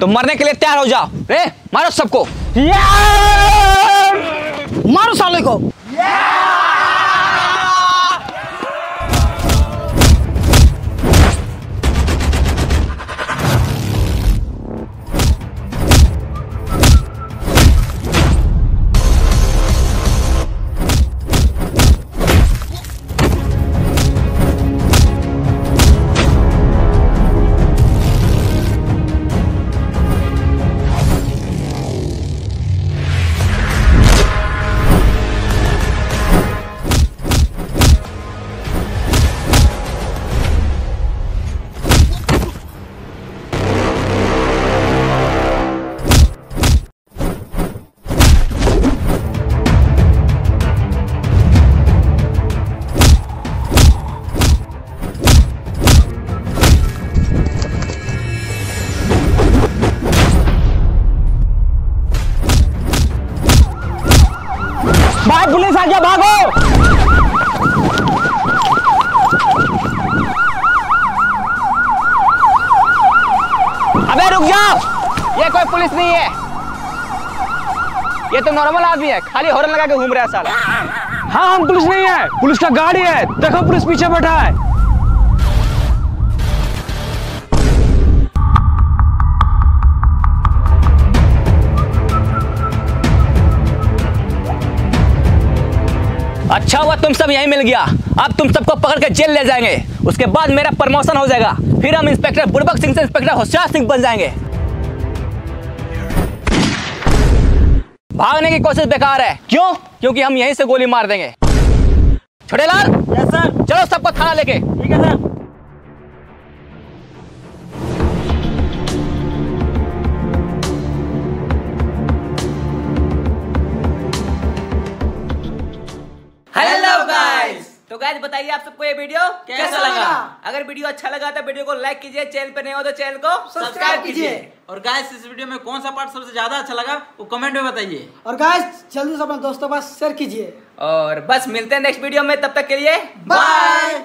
तो मरने के लिए तैयार हो जाओ। रे मारो सबको। पुलिस आ गया भागो। अबे, रुक जाओ ये कोई पुलिस नहीं है। ये तो नॉर्मल आदमी है। खाली हॉर्न लगा के घूम रहा है साला। हाँ हम पुलिस नहीं है। पुलिस का गाड़ी है। देखो पुलिस पीछे बैठा है। अच्छा हुआ तुम सब यहीं मिल गया। अब तुम सबको पकड़ के जेल ले जाएँगे। उसके बाद मेरा प्रमोशन हो जाएगा। फिर हम इंस्पेक्टर बुड़बक सिंह से इंस्पेक्टर होशियार सिंह बन जाएँगे। भागने की कोशिश बेकार है। क्यों? क्योंकि हम यहीं से गोली मार देंगे। छोटे लाल सर चलो सबको थाना लेके। ठीक है सर तो गाइस बताइए आप सबको ये वीडियो कैसा, लगा? लगा? अगर वीडियो अच्छा लगा तो वीडियो को लाइक कीजिए चैनल पर नहीं हो तो चैनल को सब्सक्राइब कीजिए। और गाइस इस वीडियो में कौन सा पार्ट सबसे ज़्यादा अच्छा लगा वो कमेंट में बताइए। और गाइस जल्दी से अपने दोस्तों के पास शेयर कीजिए। और बस मिलते हैं नेक्स्ट वीडियो में तब तक के लिए बाय